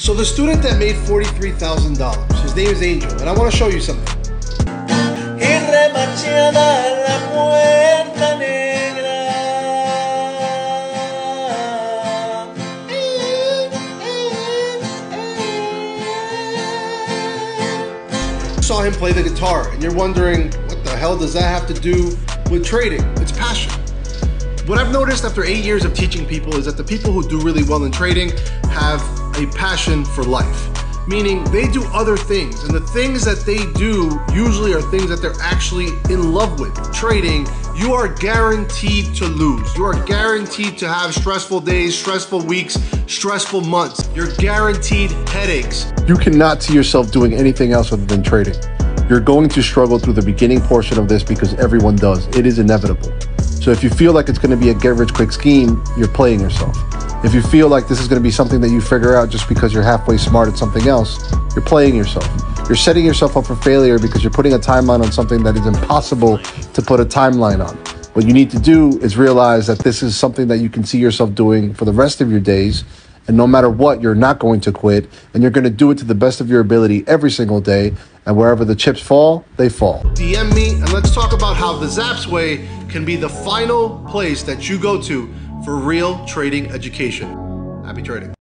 So the student that made $43,000, his name is Angel, and I want to show you something. y remachada la puerta negra. Saw him play the guitar, and you're wondering, what the hell does that have to do with trading? It's passion. What I've noticed after eight years of teaching people is that the people who do really well in trading have a passion for life. Meaning they do other things, and the things that they do usually are things that they're actually in love with. Trading, you are guaranteed to lose. You are guaranteed to have stressful days, stressful weeks, stressful months. You're guaranteed headaches. You cannot see yourself doing anything else other than trading. You're going to struggle through the beginning portion of this because everyone does. It is inevitable. So if you feel like it's going to be a get rich quick scheme, you're playing yourself. If you feel like this is going to be something that you figure out just because you're halfway smart at something else, you're playing yourself. You're setting yourself up for failure because you're putting a timeline on something that is impossible to put a timeline on. What you need to do is realize that this is something that you can see yourself doing for the rest of your days. And no matter what, you're not going to quit and you're going to do it to the best of your ability every single day. And wherever the chips fall, they fall. DM me and let's talk about how the Zapz Way can be the final place that you go to for real trading education. Happy trading.